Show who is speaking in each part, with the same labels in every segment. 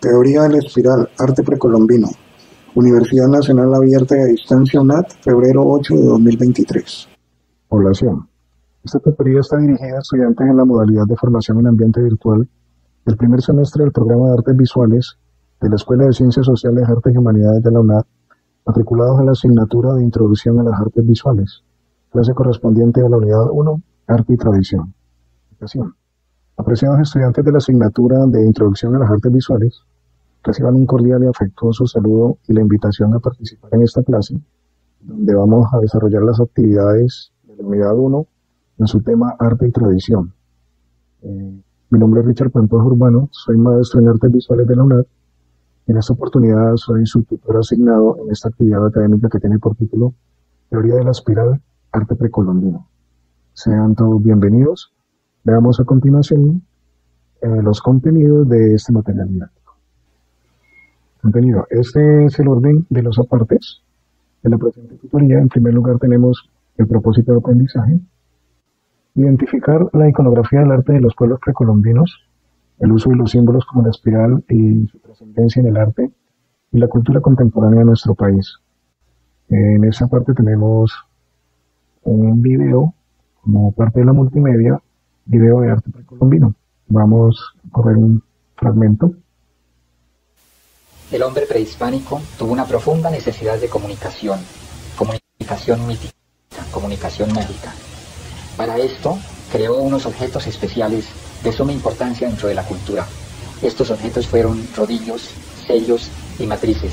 Speaker 1: Teoría de la espiral, arte precolombino. Universidad Nacional Abierta y a Distancia UNAT, febrero 8 de 2023. Población. Esta tutoría está dirigida a estudiantes en la modalidad de formación en ambiente virtual del primer semestre del programa de artes visuales de la Escuela de Ciencias Sociales, Artes y Humanidades de la UNAD, matriculados a la asignatura de Introducción a las Artes Visuales, clase correspondiente a la unidad 1, Arte y Tradición. Apreciados estudiantes de la asignatura de Introducción a las Artes Visuales, reciban un cordial y afectuoso saludo y la invitación a participar en esta clase, donde vamos a desarrollar las actividades de la unidad 1 en su tema Arte y Tradición. Eh, mi nombre es Richard Pantoja Urbano, soy maestro en Artes Visuales de la UNAD. En esta oportunidad soy su tutor asignado en esta actividad académica que tiene por título Teoría de la Espiral, Arte Precolombino. Sean todos bienvenidos. Veamos a continuación eh, los contenidos de este material didáctico. Contenido. Este es el orden de los apartes de la presente tutoría. En primer lugar tenemos el propósito de aprendizaje, Identificar la iconografía del arte de los pueblos precolombinos, el uso de los símbolos como la espiral y su trascendencia en el arte y la cultura contemporánea de nuestro país. En esa parte tenemos un video como parte de la multimedia, video de arte precolombino. Vamos a ver un fragmento.
Speaker 2: El hombre prehispánico tuvo una profunda necesidad de comunicación, comunicación mítica, comunicación mágica para esto, creó unos objetos especiales de suma importancia dentro de la cultura. Estos objetos fueron rodillos, sellos y matrices,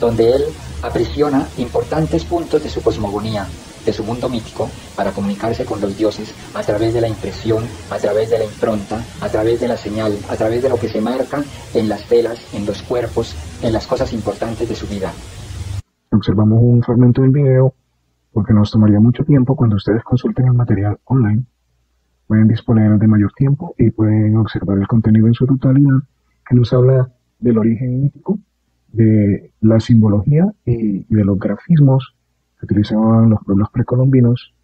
Speaker 2: donde él aprisiona importantes puntos de su cosmogonía, de su mundo mítico, para comunicarse con los dioses a través de la impresión, a través de la impronta, a través de la señal, a través de lo que se marca en las telas, en los cuerpos, en las cosas importantes de su vida.
Speaker 1: Observamos un fragmento del video porque nos tomaría mucho tiempo cuando ustedes consulten el material online. Pueden disponer de mayor tiempo y pueden observar el contenido en su totalidad, que nos habla del origen mítico, de la simbología y, de los grafismos que utilizaban los pueblos precolombinos.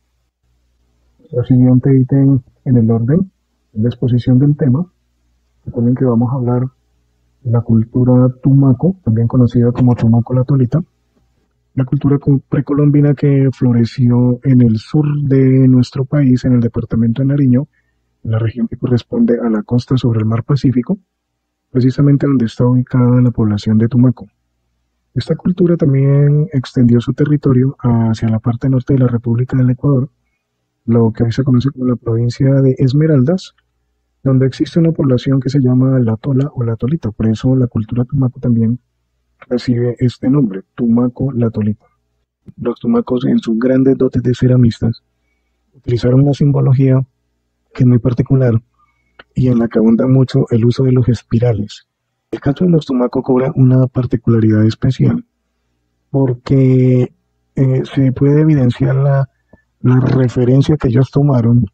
Speaker 1: El siguiente ítem en el orden es la exposición del tema. Recuerden que vamos a hablar de la cultura tumaco, también conocida como tumaco la tolita la cultura precolombina que floreció en el sur de nuestro país, en el departamento de Nariño, en la región que corresponde a la costa sobre el mar Pacífico, precisamente donde está ubicada la población de Tumaco. Esta cultura también extendió su territorio hacia la parte norte de la República del Ecuador, lo que hoy se conoce como la provincia de Esmeraldas, donde existe una población que se llama la Tola o la Tolita. Por eso la cultura tumaco también recibe este nombre, Tumaco La Tolita. Los tumacos, en sus grandes dotes de ceramistas, utilizaron una simbología que es muy particular y en la que abunda mucho el uso de los espirales. El caso de los tumacos cobra una particularidad especial porque eh, se puede evidenciar la, la referencia que ellos tomaron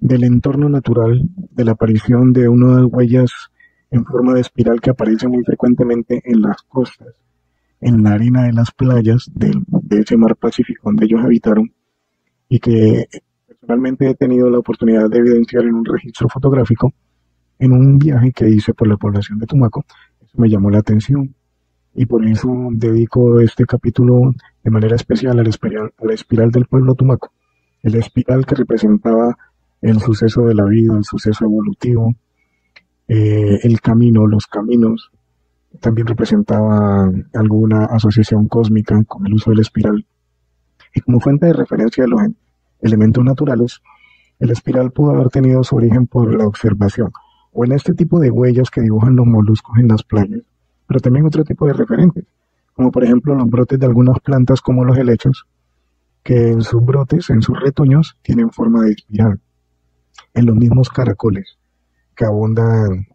Speaker 1: del entorno natural, de la aparición de unas huellas en forma de espiral que aparece muy frecuentemente en las costas, en la arena de las playas de ese mar Pacífico donde ellos habitaron y que personalmente he tenido la oportunidad de evidenciar en un registro fotográfico en un viaje que hice por la población de Tumaco. Eso me llamó la atención y por eso dedico este capítulo de manera especial a la espiral, espiral del pueblo Tumaco, el espiral que representaba el suceso de la vida, el suceso evolutivo, eh, el camino, los caminos, también representaba alguna asociación cósmica con el uso de la espiral. Y como fuente de referencia de los elementos naturales, el espiral pudo haber tenido su origen por la observación, o en este tipo de huellas que dibujan los moluscos en las playas, pero también otro tipo de referentes, como por ejemplo los brotes de algunas plantas como los helechos, que en sus brotes, en sus retoños, tienen forma de espiral. En los mismos caracoles, que abundan,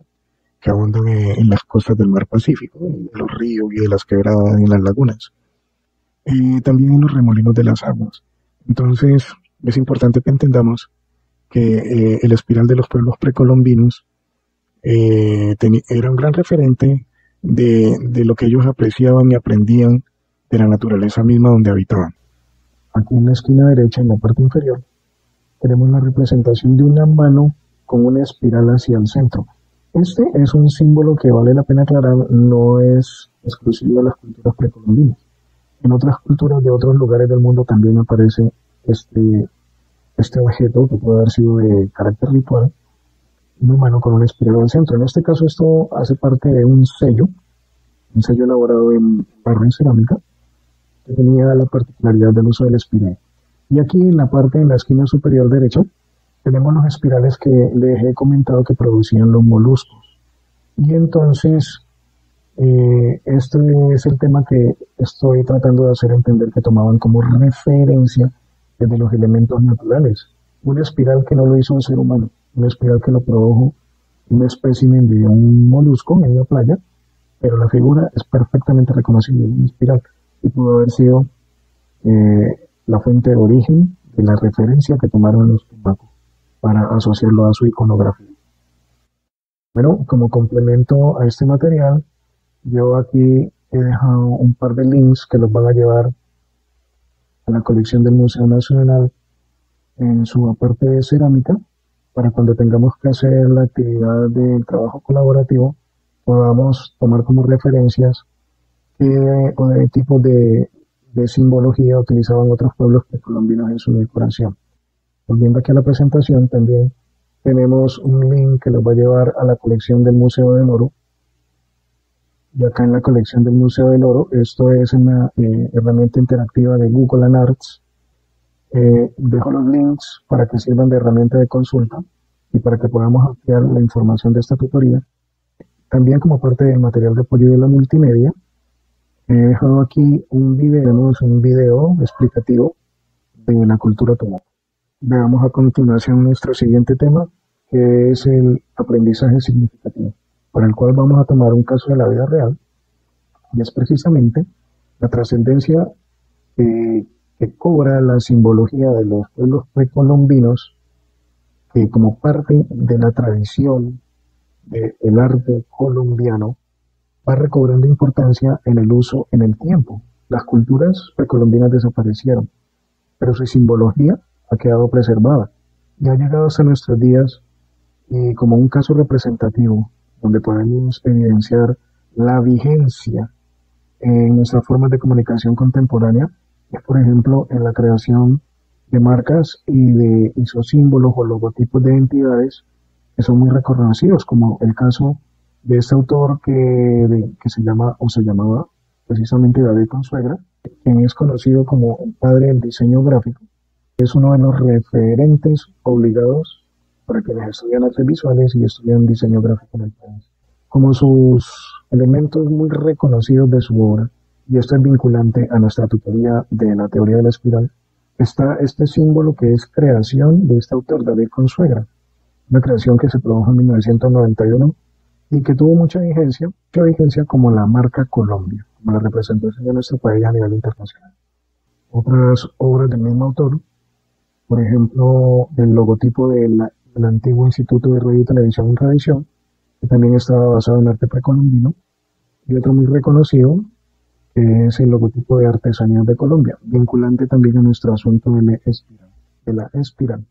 Speaker 1: que abundan en las costas del mar Pacífico, en los ríos y de las quebradas, en las lagunas, y también en los remolinos de las aguas. Entonces, es importante que entendamos que eh, el espiral de los pueblos precolombinos eh, era un gran referente de, de lo que ellos apreciaban y aprendían de la naturaleza misma donde habitaban. Aquí en la esquina derecha, en la parte inferior, tenemos la representación de una mano con una espiral hacia el centro. Este es un símbolo que vale la pena aclarar, no es exclusivo de las culturas precolombinas. En otras culturas de otros lugares del mundo también aparece este, este objeto que puede haber sido de carácter ritual, un humano con una espiral al centro. En este caso esto hace parte de un sello, un sello elaborado en barro en cerámica, que tenía la particularidad del uso del espiral. Y aquí en la parte, en la esquina superior derecha, tenemos los espirales que les he comentado que producían los moluscos. Y entonces, eh, este es el tema que estoy tratando de hacer entender que tomaban como referencia desde los elementos naturales. Una espiral que no lo hizo un ser humano, una espiral que lo produjo un espécimen de un molusco la playa, pero la figura es perfectamente reconocible, una espiral, y pudo haber sido eh, la fuente de origen de la referencia que tomaron los tumbacos para asociarlo a su iconografía. Bueno, como complemento a este material, yo aquí he dejado un par de links que los van a llevar a la colección del Museo Nacional en su aparte de cerámica, para cuando tengamos que hacer la actividad del trabajo colaborativo, podamos tomar como referencias qué tipo de, de simbología utilizaban otros pueblos precolombinos en su decoración. Volviendo aquí a la presentación, también tenemos un link que los va a llevar a la colección del Museo del Oro. Y acá en la colección del Museo del Oro, esto es una eh, herramienta interactiva de Google and Arts. Eh, dejo los links para que sirvan de herramienta de consulta y para que podamos ampliar la información de esta tutoría. También como parte del material de apoyo de la multimedia, he dejado aquí un video, un video explicativo de la cultura tomate. Veamos a continuación nuestro siguiente tema, que es el aprendizaje significativo, para el cual vamos a tomar un caso de la vida real, y es precisamente la trascendencia que cobra la simbología de los pueblos precolombinos, que como parte de la tradición del arte colombiano, va recobrando importancia en el uso en el tiempo. Las culturas precolombinas desaparecieron, pero su simbología ha quedado preservada y ha llegado hasta nuestros días y como un caso representativo donde podemos evidenciar la vigencia en nuestras formas de comunicación contemporánea es por ejemplo en la creación de marcas y de isosímbolos o logotipos de entidades que son muy reconocidos como el caso de este autor que, que se llama o se llamaba precisamente David Consuegra, quien es conocido como padre del diseño gráfico es uno de los referentes obligados para quienes estudian artes visuales y estudian diseño gráfico en el país. Como sus elementos muy reconocidos de su obra, y esto es vinculante a nuestra tutoría de la teoría de la espiral, está este símbolo que es creación de este autor, David Consuegra, una creación que se produjo en 1991 y que tuvo mucha vigencia, mucha vigencia como la marca Colombia, como la representación de nuestro país a nivel internacional. Otras obras del mismo autor por ejemplo, el logotipo del, antiguo Instituto de Radio y Televisión en Tradición, que también estaba basado en arte precolombino, y otro muy reconocido, es el logotipo de Artesanías de Colombia, vinculante también a nuestro asunto de la espiral. De la espiral.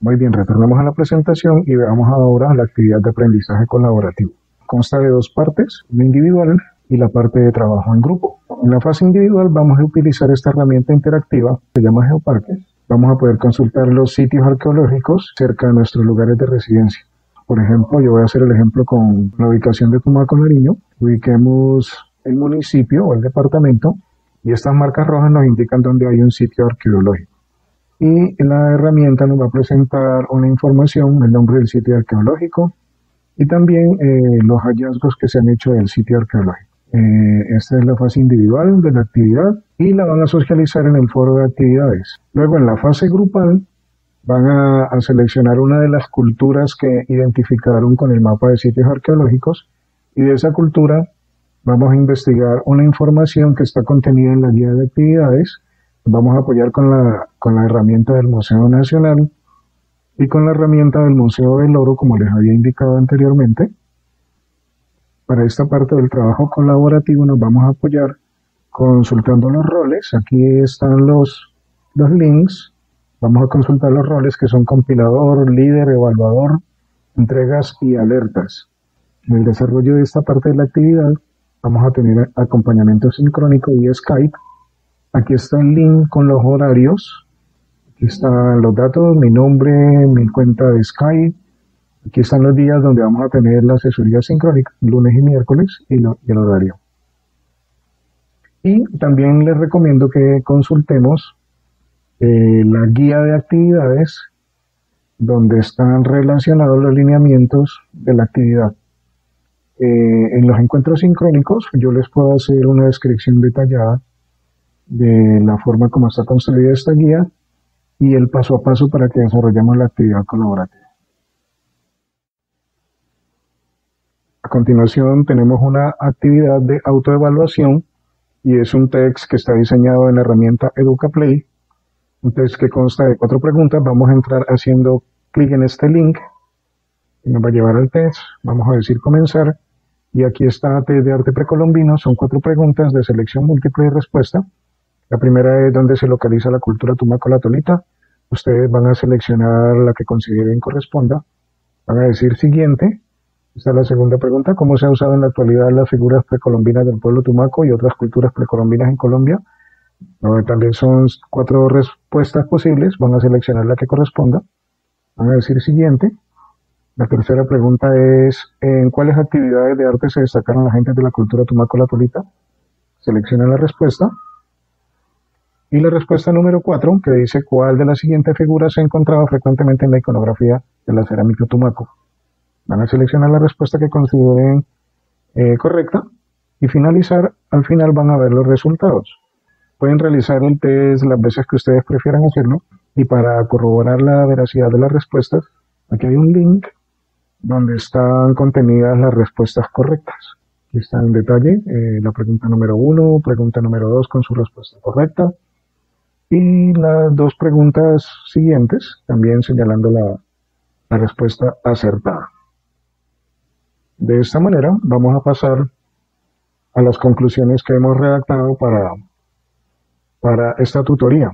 Speaker 1: Muy bien, retornamos a la presentación y veamos ahora la actividad de aprendizaje colaborativo. Consta de dos partes, la individual y la parte de trabajo en grupo. En la fase individual vamos a utilizar esta herramienta interactiva que se llama Geoparques vamos a poder consultar los sitios arqueológicos cerca de nuestros lugares de residencia. Por ejemplo, yo voy a hacer el ejemplo con la ubicación de Tumaco Nariño. Ubiquemos el municipio o el departamento y estas marcas rojas nos indican dónde hay un sitio arqueológico. Y la herramienta nos va a presentar una información, el nombre del sitio arqueológico y también eh, los hallazgos que se han hecho del sitio arqueológico. Eh, esta es la fase individual de la actividad y la van a socializar en el foro de actividades. Luego en la fase grupal van a, seleccionar una de las culturas que identificaron con el mapa de sitios arqueológicos y de esa cultura vamos a investigar una información que está contenida en la guía de actividades. Vamos a apoyar con la, con la herramienta del Museo Nacional y con la herramienta del Museo del Oro, como les había indicado anteriormente. Para esta parte del trabajo colaborativo nos vamos a apoyar consultando los roles. Aquí están los, los links. Vamos a consultar los roles que son compilador, líder, evaluador, entregas y alertas. En el desarrollo de esta parte de la actividad vamos a tener acompañamiento sincrónico y Skype. Aquí está el link con los horarios. Aquí están los datos, mi nombre, mi cuenta de Skype. Aquí están los días donde vamos a tener la asesoría sincrónica, lunes y miércoles, y, el horario. Y también les recomiendo que consultemos eh, la guía de actividades donde están relacionados los lineamientos de la actividad. Eh, en los encuentros sincrónicos yo les puedo hacer una descripción detallada de la forma como está construida esta guía y el paso a paso para que desarrollemos la actividad colaborativa. A continuación tenemos una actividad de autoevaluación y es un text que está diseñado en la herramienta EducaPlay un test que consta de cuatro preguntas. Vamos a entrar haciendo clic en este link y nos va a llevar al test. Vamos a decir comenzar. Y aquí está de arte precolombino. Son cuatro preguntas de selección múltiple y respuesta. La primera es dónde se localiza la cultura tumaco la tolita. Ustedes van a seleccionar la que consideren corresponda. Van a decir siguiente. Esta es la segunda pregunta. ¿Cómo se ha usado en la actualidad las figuras precolombinas del pueblo tumaco y otras culturas precolombinas en Colombia? también son cuatro respuestas posibles, van a seleccionar la que corresponda, van a decir siguiente. La tercera pregunta es, ¿en cuáles actividades de arte se destacaron la gente de la cultura tumaco tolita? Selecciona la respuesta. Y la respuesta número cuatro, que dice cuál de las siguientes figuras se ha encontrado frecuentemente en la iconografía de la cerámica tumaco. Van a seleccionar la respuesta que consideren eh, correcta y finalizar, al final van a ver los resultados. Pueden realizar el test las veces que ustedes prefieran hacerlo y para corroborar la veracidad de las respuestas, aquí hay un link donde están contenidas las respuestas correctas. Aquí está en detalle eh, la pregunta número uno, pregunta número dos con su respuesta correcta y las dos preguntas siguientes también señalando la, la respuesta acertada. De esta manera vamos a pasar a las conclusiones que hemos redactado para para esta tutoría.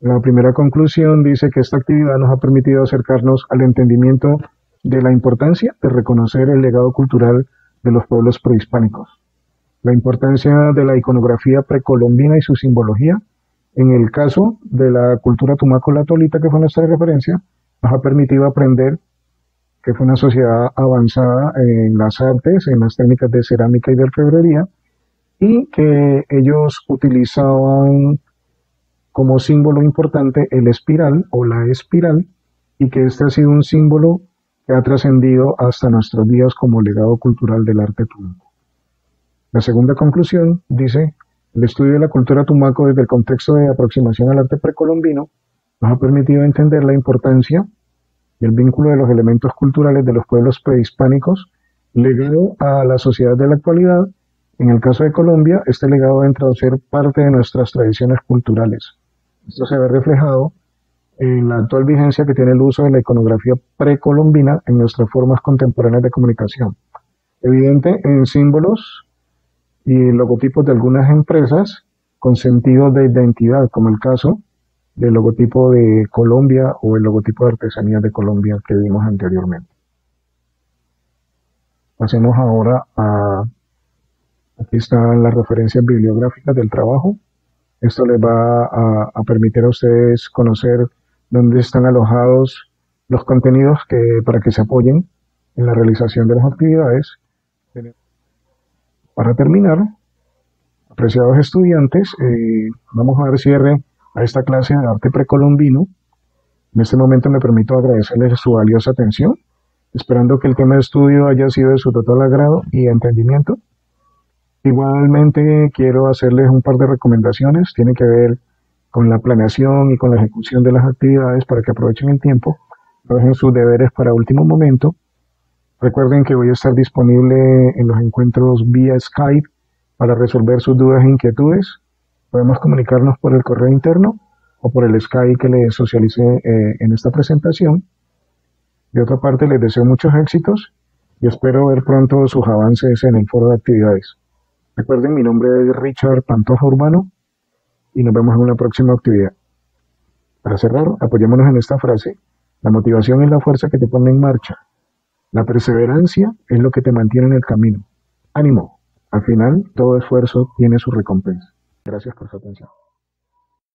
Speaker 1: La primera conclusión dice que esta actividad nos ha permitido acercarnos al entendimiento de la importancia de reconocer el legado cultural de los pueblos prehispánicos, la importancia de la iconografía precolombina y su simbología. En el caso de la cultura tumaco-latolita, que fue nuestra referencia, nos ha permitido aprender que fue una sociedad avanzada en las artes, en las técnicas de cerámica y de orfebrería, y que ellos utilizaban como símbolo importante el espiral o la espiral y que este ha sido un símbolo que ha trascendido hasta nuestros días como legado cultural del arte tumaco. La segunda conclusión dice, el estudio de la cultura tumaco desde el contexto de aproximación al arte precolombino nos ha permitido entender la importancia y el vínculo de los elementos culturales de los pueblos prehispánicos legado a la sociedad de la actualidad en el caso de Colombia, este legado entra a ser parte de nuestras tradiciones culturales. Esto se ve reflejado en la actual vigencia que tiene el uso de la iconografía precolombina en nuestras formas contemporáneas de comunicación. Evidente en símbolos y logotipos de algunas empresas con sentido de identidad, como el caso del logotipo de Colombia o el logotipo de artesanía de Colombia que vimos anteriormente. Pasemos ahora a Aquí están las referencias bibliográficas del trabajo. Esto les va a, permitir a ustedes conocer dónde están alojados los contenidos que, para que se apoyen en la realización de las actividades. Para terminar, apreciados estudiantes, eh, vamos a dar cierre a esta clase de arte precolombino. En este momento me permito agradecerles su valiosa atención, esperando que el tema de estudio haya sido de su total agrado y entendimiento. Igualmente quiero hacerles un par de recomendaciones, tienen que ver con la planeación y con la ejecución de las actividades para que aprovechen el tiempo, dejen sus deberes para último momento. Recuerden que voy a estar disponible en los encuentros vía Skype para resolver sus dudas e inquietudes. Podemos comunicarnos por el correo interno o por el Skype que les socialicé eh, en esta presentación. De otra parte, les deseo muchos éxitos y espero ver pronto sus avances en el foro de actividades. Recuerden, mi nombre es Richard Pantoja Urbano y nos vemos en una próxima actividad. Para cerrar, apoyémonos en esta frase. La motivación es la fuerza que te pone en marcha. La perseverancia es lo que te mantiene en el camino. Ánimo. Al final, todo esfuerzo tiene su recompensa. Gracias por su atención.